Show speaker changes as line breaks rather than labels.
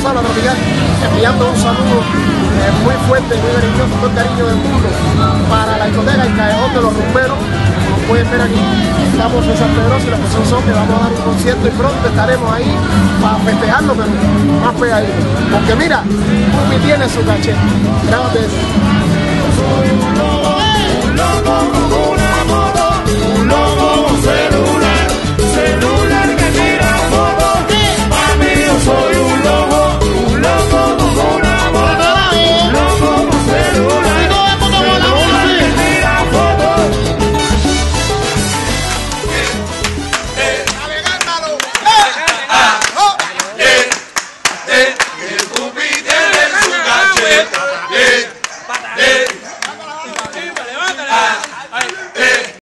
Sala Tropical, enviando un saludo eh, muy fuerte, muy cariñoso, todo el cariño del mundo para la discoteca y Callejón de los Rumberos. Como pueden ver aquí, estamos en San Pedro y la persona son que vamos a dar un concierto y pronto estaremos ahí para festejarlo, pero más pegadito. Porque mira, Pupi tiene su caché. Grábate